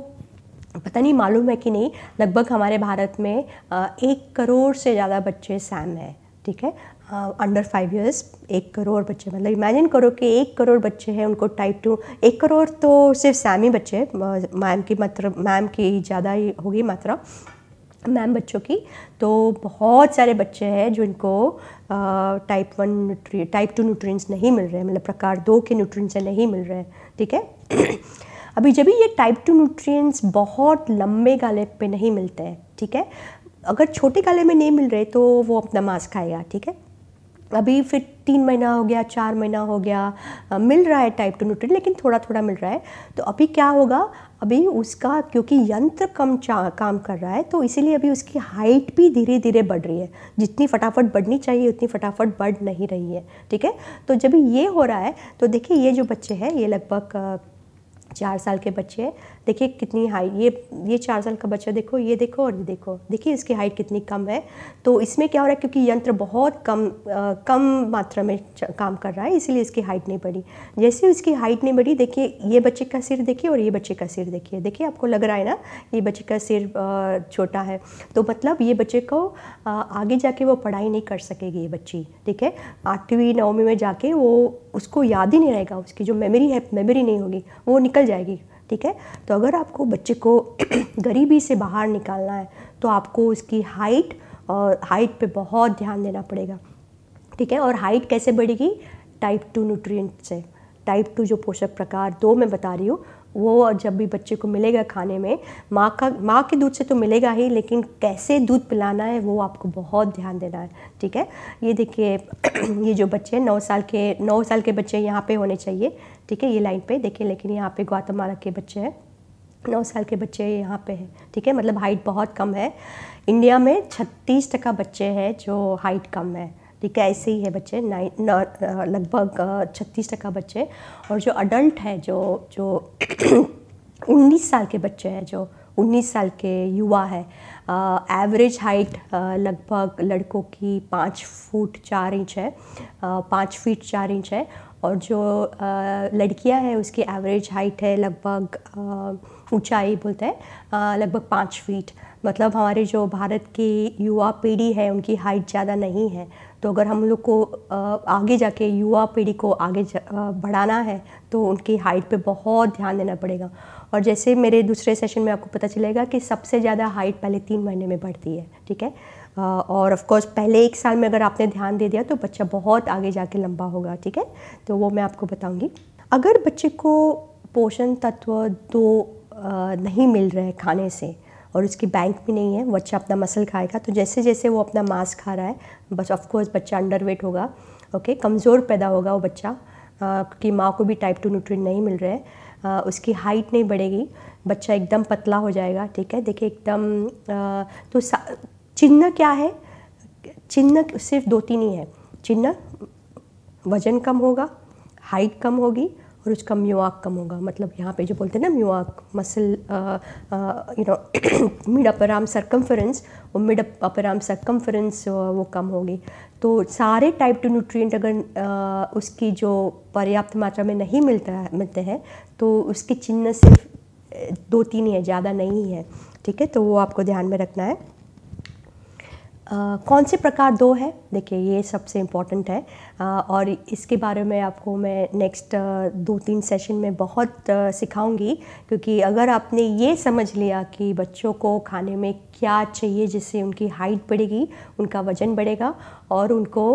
पता नहीं, मालूम है कि नहीं, लगभग हमारे भारत में एक करोड़ से ज़्यादा बच्चे सैम हैं, ठीक है? अंडर फाइव इयर्स एक करोड़ बच्चे मतलब इमेजिन करो कि एक करोड़ बच्चे हैं, उनको टाइप टू एक करोड़ तो सिर्फ़ सैमी बच्चे मैम की मात्रा मैम की ज़्यादा ही होगी मात्रा। मैम बच्चों की तो बहुत सारे बच्चे हैं जो इनको type one nutri type two nutrients नहीं मिल रहे मतलब प्रकार दो के न्यूट्रिएंट्स नहीं मिल रहे, ठीक है? [clears throat] अभी जब ये टाइप टू न्यूट्रिएंट्स बहुत लंबे गाले पे नहीं मिलते हैं, ठीक है? अगर छोटे गाले में नहीं मिल रहे तो वो अपना मांस खाएगा, ठीक है? अभी फिर तीन महीना हो गया चार महीना हो गया आ, मिल रहा है टाइप टू न्यूट्रिएंट लेकिन थोड़ा थोड़ा मिल रहा है। तो अभी क्या होगा? अभी उसका क्योंकि यंत्र कम काम कर रहा है तो इसीलिए अभी उसकी हाइट भी धीरे धीरे बढ़ रही है। जितनी फटाफट बढ़नी चाहिए उतनी फटाफट बढ़ नहीं रही है ठीक है? तो जब ये हो रहा है तो देखिए ये जो बच्चे हैं ये लगभग चार साल के बच्चे देखिए कितनी हाइट ये ये चार साल का बच्चा देखो ये देखो और ये देखो। देखिए इसकी हाइट कितनी कम है। तो इसमें क्या हो रहा है क्योंकि यंत्र बहुत कम आ, कम मात्रा में काम कर रहा है इसीलिए इसकी हाइट नहीं बढ़ी। जैसे उसकी हाइट नहीं बढ़ी देखिए ये बच्चे का सिर देखिए और ये बच्चे का सिर देखिए। देखिए आपको लग रहा है ना ये बच्चे का सिर छोटा है। तो मतलब ये बच्चे को आगे जाके वो पढ़ाई नहीं कर सकेगी ये बच्ची ठीक है? आठवीं नौवीं में जाके वो उसको याद ही नहीं रहेगा उसकी जो मेमोरी है मेमोरी नहीं होगी वो निकल जाएगी। ठीक है? तो अगर आपको बच्चे को [clears throat] गरीबी से बाहर निकालना है तो आपको उसकी हाइट और हाइट पे बहुत ध्यान देना पड़ेगा। ठीक है? और हाइट कैसे बढ़ेगी? टाइप टू न्यूट्रिएंट से। टाइप टू जो पोषक प्रकार, दो मैं बता रही हूँ। वो जब भी बच्चे को मिलेगा खाने में, माँ का, माँ के दूध से तो मिलेगा ही, लेकिन कैसे दूध पिलाना है वो आपको बहुत ध्यान देना है, ठीक है? ये देखिए, [clears throat] ये जो बच्चे हैं, नौ साल के, नौ साल के बच्चे यहाँ पे होने चाहिए, ठीक है? ये लाइन पे देखिए, लेकिन यहाँ पे ग्वातमाला के बच्चे हैं, नौ साल के बच्चे यहाँ पे हैं, ठीक है? मतलब हाइट बहुत कम है। इंडिया में छत्तीस टका बच्चे हैं जो हाइट कम है। ठीक है, ऐसे ही है बच्चे, नाइन लगभग छत्तीस टका बच्चे। और जो अडल्ट है, जो जो [clears throat] उन्नीस साल के बच्चे हैं, जो उन्नीस साल के युवा है एवरेज हाइट लगभग लड़कों की पाँच फुट चार इंच है पाँच फीट चार इंच है। और जो लड़कियाँ हैं, उसकी एवरेज हाइट है लगभग ऊंचाई बोलते हैं लगभग पाँच फीट मतलब हमारे जो भारत की युवा पीढ़ी है, उनकी हाइट ज़्यादा नहीं है। तो अगर हम लोग को आगे जाके युवा पीढ़ी को आगे बढ़ाना है तो उनकी हाइट पे बहुत ध्यान देना पड़ेगा। और जैसे मेरे दूसरे सेशन में आपको पता चलेगा कि सबसे ज़्यादा हाइट पहले तीन महीने में बढ़ती है, ठीक है? और ऑफ़ कोर्स पहले एक साल में अगर आपने ध्यान दे दिया तो बच्चा बहुत आगे जाके लंबा होगा, ठीक है? तो वो मैं आपको बताऊँगी। अगर बच्चे को पोषण तत्व दो नहीं मिल रहे खाने से, और उसकी बैंक भी नहीं है बच्चा अपना मसल खाएगा तो जैसे जैसे वो अपना मांस खा रहा है बस ऑफकोर्स बच्चा अंडर वेट होगा ओके कमज़ोर पैदा होगा वो बच्चा क्योंकि माँ को भी टाइप टू न्यूट्रिएंट नहीं मिल रहे हैं। उसकी हाइट नहीं बढ़ेगी, बच्चा एकदम पतला हो जाएगा, ठीक है? देखिए, एकदम तो चिन्ह क्या है? चिन्ह सिर्फ़ दो तीन ही है। चिन्ह वज़न कम होगा हाइट कम होगी और उसका म्यूआक कम होगा। मतलब यहाँ पे जो बोलते हैं ना MUAC muscle you know mid upper arm circumference वो मिड अपर आर्म सरकमफरेंस वो कम होगी। तो सारे टाइप टू न्यूट्रिएंट अगर आ, उसकी जो पर्याप्त मात्रा में नहीं मिलता है मिलते हैं तो उसके चिन्ह सिर्फ़ दो तीन ही है ज़्यादा नहीं है। ठीक है? तो वो आपको ध्यान में रखना है। कौन से प्रकार दो है? देखिए ये सबसे इंपॉर्टेंट है। आ, और इसके बारे में आपको मैं नेक्स्ट दो तीन सेशन में बहुत सिखाऊँगी। क्योंकि अगर आपने ये समझ लिया कि बच्चों को खाने में क्या चाहिए जिससे उनकी हाइट बढ़ेगी उनका वज़न बढ़ेगा और उनको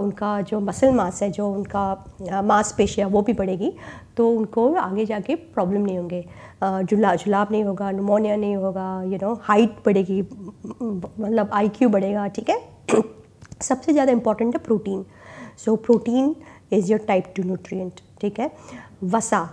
उनका जो मसल मास है जो उनका मांसपेशियाँ वो भी बढ़ेगी तो उनको आगे जाके प्रॉब्लम नहीं होंगे। जुला, जुलाब नहीं होगा नुमोनिया नहीं होगा यू नो हाइट बढ़ेगी मतलब आईक्यू बढ़ेगा, ठीक है? [clears throat] सबसे ज़्यादा इंपॉर्टेंट है protein so protein is your type two nutrient ठीक है? वसा,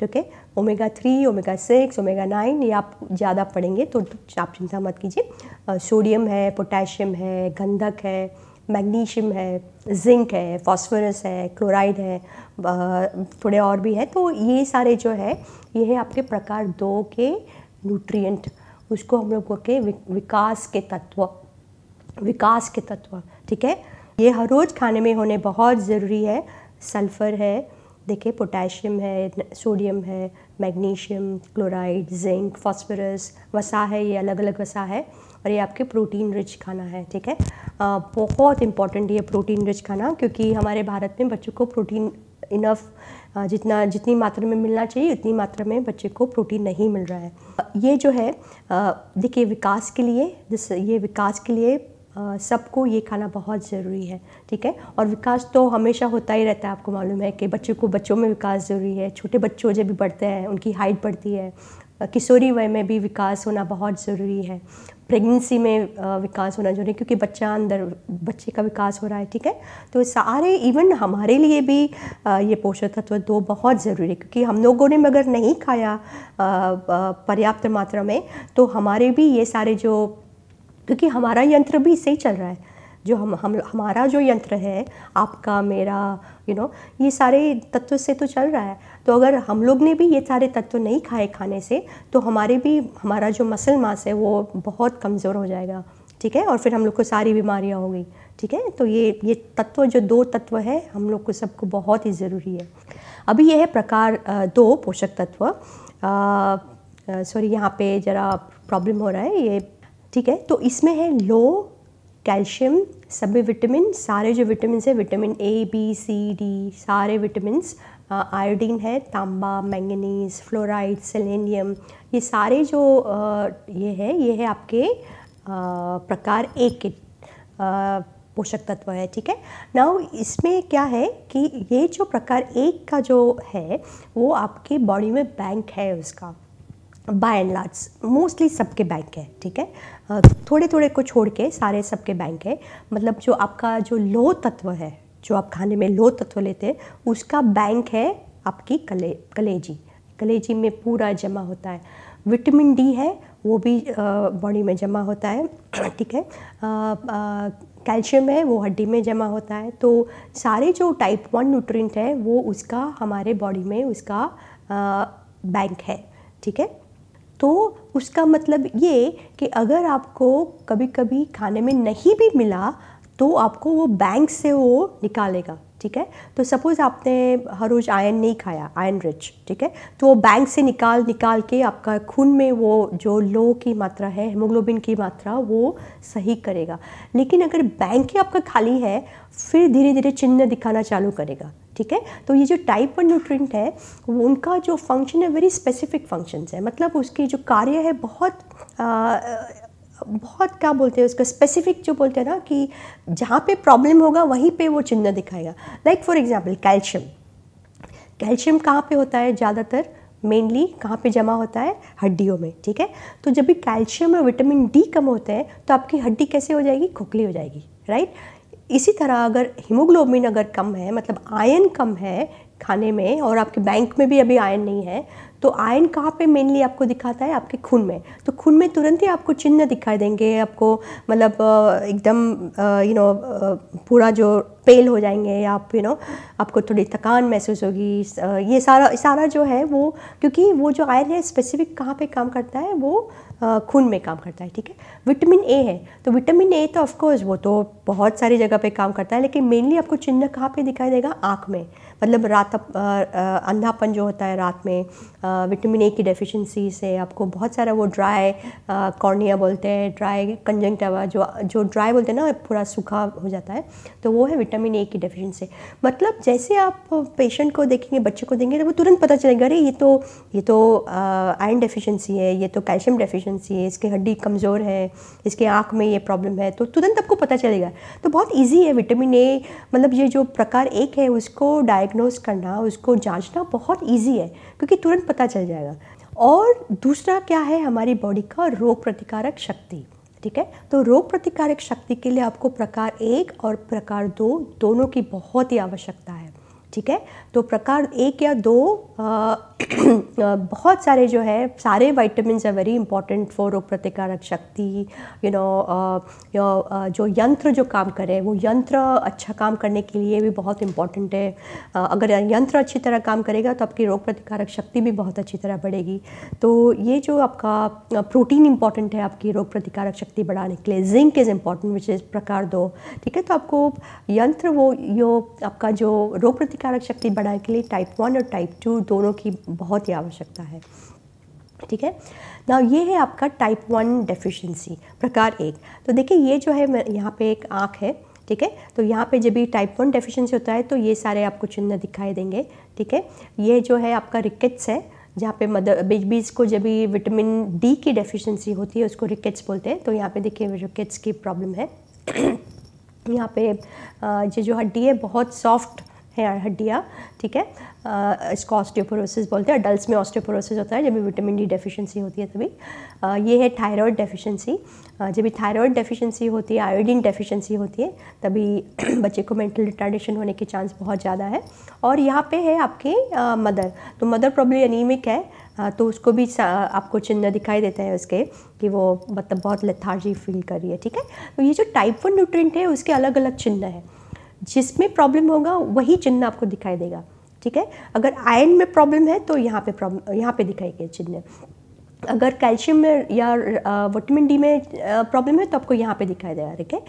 ठीक है? Omega three omega six omega nine ये आप ज़्यादा पढ़ेंगे तो आप चिंता मत कीजिए। सोडियम है पोटेशियम है, गंधक है मैग्नीशियम है, जिंक है, फॉस्फोरस है, क्लोराइड है थोड़े और भी है। तो ये सारे जो है, ये है आपके प्रकार दो के न्यूट्रिएंट उसको हम लोग के विकास के तत्व। विकास के तत्व, ठीक है? ये हर रोज़ खाने में होने बहुत ज़रूरी है। सल्फ़र है, देखिए, पोटेशियम है, सोडियम है, मैग्नीशियम, क्लोराइड, जिंक, फास्फोरस, वसा है, ये अलग अलग वसा है। और ये आपके प्रोटीन रिच खाना है ठीक है? आ, बहुत इंपॉर्टेंट ये प्रोटीन रिच खाना क्योंकि हमारे भारत में बच्चों को प्रोटीन इनफ जितना जितनी मात्रा में मिलना चाहिए उतनी मात्रा में बच्चे को प्रोटीन नहीं मिल रहा है। ये जो है देखिए विकास के लिए जिस ये विकास के लिए सबको ये खाना बहुत ज़रूरी है ठीक है? और विकास तो हमेशा होता ही रहता है आपको मालूम है कि बच्चों को बच्चों में विकास ज़रूरी है छोटे बच्चों जब भी बढ़ते हैं उनकी हाइट बढ़ती है किशोरी वय में भी विकास होना बहुत ज़रूरी है। प्रेगनेंसी में विकास होना ज़रूरी है, क्योंकि बच्चा अंदर, बच्चे का विकास हो रहा है, ठीक है? तो सारे, इवन हमारे लिए भी ये पोषक तत्व दो बहुत ज़रूरी है, क्योंकि हम लोगों ने अगर नहीं खाया पर्याप्त मात्रा में तो हमारे भी ये सारे जो, क्योंकि हमारा यंत्र भी सही चल रहा है। जो हम हम हमारा जो यंत्र है आपका मेरा यू you नो know, ये सारे तत्व से तो चल रहा है। तो अगर हम लोग ने भी ये सारे तत्व नहीं खाए खाने से तो हमारे भी हमारा जो मसल मास है वो बहुत कमज़ोर हो जाएगा ठीक है? और फिर हम लोग को सारी बीमारियाँ होंगी ठीक है? तो ये ये तत्व जो दो तत्व है हम लोग को सबको बहुत ही ज़रूरी है। अभी यह है प्रकार दो पोषक तत्व। सॉरी यहाँ पे ज़रा प्रॉब्लम हो रहा है ये ठीक है? तो इसमें है लो कैल्शियम सभी विटामिन सारे जो विटामिन है vitamin A B C D सारे विटामिन आयोडीन है तांबा मैंगनीज फ्लोराइड सेलेनियम ये सारे जो आ, ये है ये है आपके आ, प्रकार एक के पोषक तत्व है ठीक है? नाउ इसमें क्या है कि ये जो प्रकार एक का जो है वो आपके बॉडी में बैंक है उसका बाय एंड लार्ज मोस्टली सबके बैंक है ठीक है? थोड़े थोड़े को छोड़ के सारे सबके बैंक है। मतलब जो आपका जो लो तत्व है, जो आप खाने में लो तत्व लेते हैं, उसका बैंक है आपकी कले, कलेजी। कलेजी में पूरा जमा होता है। विटामिन डी है, वो भी बॉडी में जमा होता है, ठीक है? कैल्शियम है, वो हड्डी में जमा होता है। तो सारे जो टाइप वन न्यूट्रिएंट है, वो उसका हमारे बॉडी में उसका बैंक है, ठीक है? तो उसका मतलब ये कि अगर आपको कभी कभी खाने में नहीं भी मिला तो आपको वो बैंक से वो निकालेगा, ठीक है? तो सपोज़ आपने हर रोज़ आयन नहीं खाया आयन रिच ठीक है? तो वो बैंक से निकाल निकाल के आपका खून में वो जो लो की मात्रा है हेमोग्लोबिन की मात्रा, वो सही करेगा। लेकिन अगर बैंक ही आपका खाली है, फिर धीरे धीरे चिन्ह दिखाना चालू करेगा। ठीक है? तो ये जो टाइप वन न्यूट्रिएंट है उनका जो फ़ंक्शन है वेरी स्पेसिफिक फ़ंक्शंस है। मतलब उसकी जो कार्य है बहुत आ, बहुत क्या बोलते हैं उसका स्पेसिफिक जो बोलते हैं ना कि जहाँ पे प्रॉब्लम होगा वहीं पे वो चिन्ह दिखाएगा। Like for example calcium calcium कहाँ पे होता है? ज़्यादातर मेनली कहाँ पे जमा होता है? हड्डियों में ठीक है? तो जब भी कैल्शियम और विटामिन डी कम होते हैं तो आपकी हड्डी कैसे हो जाएगी? खोखली हो जाएगी राइट इसी तरह अगर हीमोग्लोबिन अगर कम है मतलब आयन कम है खाने में और आपके बैंक में भी अभी आयन नहीं है तो आयन कहाँ पे मेनली आपको दिखाता है? आपके खून में। तो खून में तुरंत ही आपको चिन्ह दिखाई देंगे, आपको मतलब एकदम यू नो पूरा जो पेल हो जाएँगे आप यू नो आपको थोड़ी थकान महसूस होगी ये सारा सारा जो है वो, क्योंकि वो जो आयन है स्पेसिफिक कहाँ पे काम करता है, वो खून में काम करता है, ठीक है? विटामिन ए है तो विटामिन ए तो ऑफकोर्स वो तो बहुत सारी जगह पे काम करता है, लेकिन मेनली आपको चिन्ह कहाँ पे दिखाई देगा? आँख में। मतलब रात अंधापन जो होता है रात में विटामिन ए की डेफिशिएंसी से आपको बहुत सारा वो ड्राई कॉर्निया बोलते हैं ड्राई कंजंक्टिवा जो जो ड्राई बोलते हैं ना, पूरा सूखा हो जाता है तो वो है विटामिन ए की डेफिशिएंसी मतलब जैसे आप पेशेंट को देखेंगे, बच्चे को देंगे तो वो तुरंत पता चलेगा, अरे, ये तो ये तो आयरन डेफिशिएंसी है, ये तो कैल्शियम डेफिशिएंसी है, इसकी हड्डी कमज़ोर है, इसके आँख में ये प्रॉब्लम है। तो तुरंत आपको पता चलेगा। तो बहुत ईजी है विटामिन ए मतलब ये जो प्रकार एक है, उसको डायग्नोज करना, उसको जांचना बहुत ईजी है, क्योंकि तुरंत पता चल जाएगा। और दूसरा क्या है हमारी बॉडी का रोग प्रतिकारक शक्ति, ठीक है? तो रोग प्रतिकारक शक्ति के लिए आपको प्रकार एक और प्रकार दो दोनों की बहुत ही आवश्यकता है, ठीक है? तो प्रकार एक या दो [clears throat] बहुत सारे जो है, सारे vitamins are very important for रोग प्रतिकारक शक्ति यू नो जो यंत्र जो काम करे, वो यंत्र अच्छा काम करने के लिए भी बहुत इंपॉर्टेंट है। अगर यंत्र अच्छी तरह काम करेगा तो आपकी रोग प्रतिकारक शक्ति भी बहुत अच्छी तरह बढ़ेगी। तो ये जो आपका प्रोटीन इंपॉर्टेंट है आपकी रोग प्रतिकारक शक्ति बढ़ाने के लिए zinc is important which is प्रकार दो, ठीक है? तो आपको यंत्र वो, यो, आपका जो रोग प्रतिकारक शक्ति बढ़ाने के लिए टाइप वन और टाइप टू दोनों की बहुत ही आवश्यकता है। ठीक है? ना ये है आपका टाइप वन डेफिशिएंसी प्रकार एक। तो देखिए, ये जो है यहाँ पे एक आँख है, ठीक है? तो यहाँ पे जब भी टाइप वन डेफिशिएंसी होता है तो ये सारे आपको चिन्ह दिखाई देंगे, ठीक है? ये जो है आपका रिकेट्स है, जहाँ पे मदर बीच बीच को जब भी विटामिन डी की डेफिशिएंसी होती है, उसको रिकेट्स बोलते हैं। तो यहाँ पे देखिए रिकेट्स की प्रॉब्लम है। [clears throat] यहाँ पे ये जो हड्डी है, बहुत सॉफ्ट है हड्डियाँ, ठीक है? इसको ऑस्टियोपोरोसिस बोलते हैं। अडल्ट में ऑस्टियोपोरोसिस होता है, जब भी विटामिन डी डेफिशिएंसी होती है तभी। ये है थायराइड डेफिशिएंसी जब भी थायराइड डेफिशिएंसी होती है आयोडीन डेफिशिएंसी होती है, तभी [clears throat] बच्चे को मेंटल रिटार्डेशन होने के चांस बहुत ज़्यादा है। और यहाँ पे है आपके मदर तो मदर प्रॉब्लम एनीमिक है। तो उसको भी आपको चिन्ह दिखाई देता है उसके, कि वो मतलब बहुत लेथार्जी फील कर रही है, ठीक है? तो ये जो टाइप वन न्यूट्रेंट है, उसके अलग अलग चिन्ह है। जिसमें प्रॉब्लम होगा, वही चिन्ह आपको दिखाई देगा। ठीक है? अगर आयन में प्रॉब्लम है तो यहाँ पे प्रॉब्लम यहाँ पे दिखाई दिखाएगी चिन्ह। अगर कैल्शियम में या विटामिन डी में प्रॉब्लम है तो आपको यहाँ पे दिखाई देगा, ठीक है?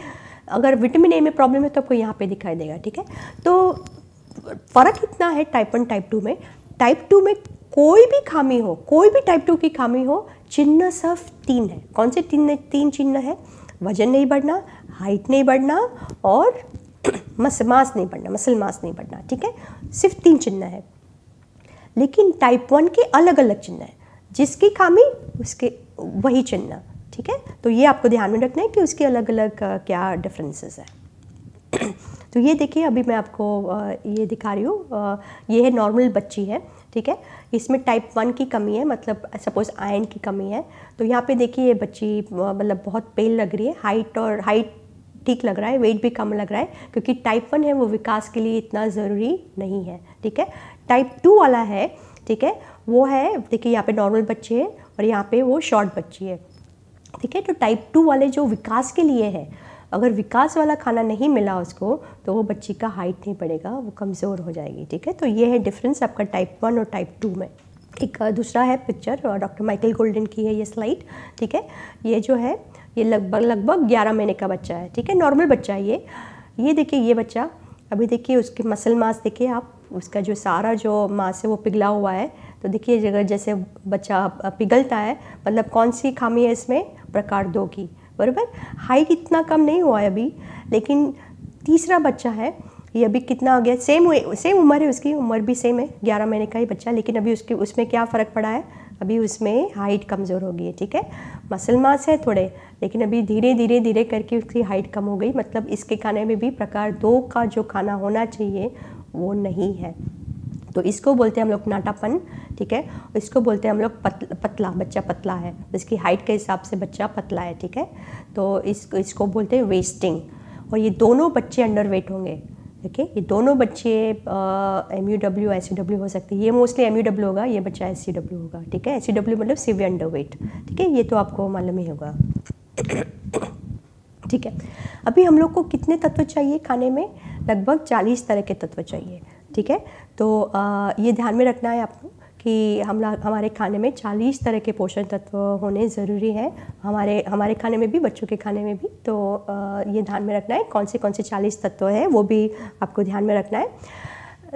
अगर विटामिन ए में प्रॉब्लम है तो आपको यहाँ पे दिखाई देगा, ठीक है? तो फ़र्क इतना है टाइप वन टाइप टू में। टाइप टू में कोई भी खामी हो, कोई भी टाइप टू की खामी हो, चिन्ह सिर्फ़ तीन है। कौन से तीन तीन चिन्ह है? वज़न नहीं बढ़ना हाइट नहीं बढ़ना और मस, मास नहीं बढ़ना मसल मास नहीं बढ़ना ठीक है? सिर्फ़ तीन चिन्ह है। लेकिन टाइप वन के अलग अलग चिन्ह है। जिसकी खामी, उसके वही चिन्ह, ठीक है? तो ये आपको ध्यान में रखना है कि उसके अलग अलग क्या डिफरेंसेस है। [clears throat] तो ये देखिए, अभी मैं आपको ये दिखा रही हूँ। ये है नॉर्मल बच्ची है, ठीक है? इसमें टाइप वन की कमी है मतलब सपोज़ आयन की कमी है। तो यहाँ पे देखिए ये बच्ची मतलब बहुत पेल लग रही है। हाइट और हाइट ठीक लग रहा है वेट भी कम लग रहा है, क्योंकि टाइप वन है, वो विकास के लिए इतना ज़रूरी नहीं है, ठीक है? टाइप टू वाला है, ठीक है? वो है, देखिए यहाँ पे नॉर्मल बच्चे हैं और यहाँ पे वो शॉर्ट बच्ची है, ठीक है? तो टाइप टू वाले जो विकास के लिए है, अगर विकास वाला खाना नहीं मिला उसको तो वो बच्ची का हाइट नहीं बढ़ेगा, वो कमज़ोर हो जाएगी, ठीक है? तो ये है डिफरेंस आपका टाइप वन और टाइप टू में। एक दूसरा है पिक्चर डॉक्टर माइकल गोल्डन की है ये स्लाइड ठीक है? ये जो है ये लगभग लगभग ग्यारह महीने का बच्चा है, ठीक है? नॉर्मल बच्चा है ये। ये देखिए, ये बच्चा, अभी देखिए उसके मसल मास देखिए आप, उसका जो सारा जो मांस है वो पिघला हुआ है। तो देखिए जगह जैसे बच्चा पिघलता है मतलब कौन सी खामी है इसमें? प्रकार दो की, बराबर? हाइट इतना कम नहीं हुआ है अभी, लेकिन तीसरा बच्चा है, ये अभी कितना आ गया? सेम सेम उम्र है उसकी, उम्र भी सेम है, ग्यारह महीने का ही बच्चा, लेकिन अभी उसके, उसमें क्या फ़र्क पड़ा है? अभी उसमें हाइट कमज़ोर हो गई है, ठीक है? मसल मास है थोड़े, लेकिन अभी धीरे धीरे धीरे करके उसकी हाइट कम हो गई। मतलब इसके खाने में भी प्रकार दो का जो खाना होना चाहिए, वो नहीं है। तो इसको बोलते हैं हम लोग नाटापन, ठीक है? इसको बोलते हैं हम लोग पतला पतला, बच्चा पतला है। इसकी हाइट के हिसाब से बच्चा पतला है, ठीक है? तो इस, इसको बोलते हैं वेस्टिंग और ये दोनों बच्चे अंडर वेट होंगे। है ये दोनों बच्चे M U W S C W हो सकते हैं। ये मोस्टली एम यू डब्ल्यू होगा ये बच्चा एस सी डब्ल्यू होगा ठीक है? एस सी डब्ल्यू मतलब सीवी अंडर वेट ठीक है? ये तो आपको मालूम ही होगा। ठीक है? अभी हम लोग को कितने तत्व चाहिए खाने में? लगभग चालीस तरह के तत्व चाहिए ठीक है? तो आ, ये ध्यान में रखना है आपको। कि हम हमारे खाने में 40 तरह के पोषण तत्व होने ज़रूरी है। हमारे हमारे खाने में भी, बच्चों के खाने में भी। तो ये ध्यान में रखना है, कौन से कौन से 40 तत्व है, वो भी आपको ध्यान में रखना है।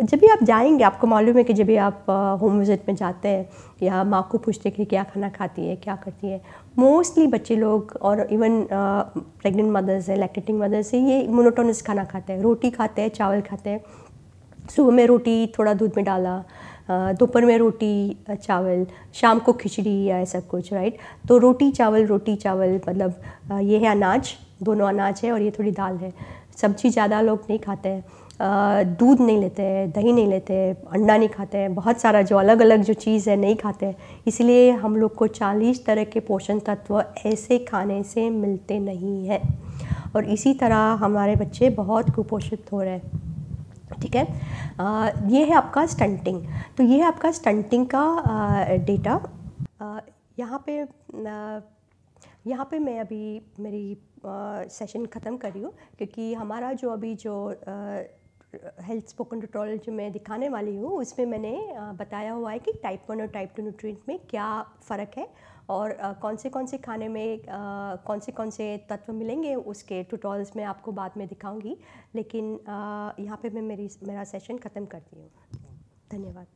जब भी आप जाएँगे, आपको मालूम है कि जब भी आप होम विज़िट में जाते हैं, या माँ को पूछते हैं कि क्या खाना खाती है, क्या करती है, मोस्टली बच्चे लोग और इवन प्रेग्नेंट मदर्स है, लैक्टेटिंग मदर्स है, ये मोनोटोनस खाना खाते हैं, रोटी खाते हैं, चावल खाते हैं। सुबह में रोटी, थोड़ा दूध में डाला दोपहर में रोटी चावल, शाम को खिचड़ी या ऐसा कुछ राइट तो रोटी, चावल रोटी, चावल मतलब ये है अनाज, दोनों अनाज है और ये थोड़ी दाल है। सब्ज़ी ज़्यादा लोग नहीं खाते हैं। दूध नहीं लेते हैं, दही नहीं लेते हैं, अंडा नहीं खाते हैं, बहुत सारा जो अलग अलग जो चीज़ है नहीं खाते हैं। इसलिए हम लोग को 40 तरह के पोषण तत्व ऐसे खाने से मिलते नहीं हैं। और इसी तरह हमारे बच्चे बहुत कुपोषित हो रहे हैं। ठीक है? आ, ये है आपका स्टंटिंग तो ये है आपका स्टंटिंग का डेटा यहाँ पे यहाँ पे मैं अभी मेरी सेशन ख़त्म कर रही हूँ क्योंकि हमारा जो अभी जो हेल्थ स्पोकन ट्यूटोरियल जो मैं दिखाने वाली हूँ उसमें मैंने बताया हुआ है कि टाइप वन और टाइप टू न्यूट्रिएंट में क्या फ़र्क है और कौन से कौन से खाने में कौन से कौन से तत्व मिलेंगे, उसके ट्यूटोरियल्स में आपको बाद में दिखाऊँगी। लेकिन यहाँ पे मैं मेरी, मेरा सेशन ख़त्म करती हूँ। धन्यवाद।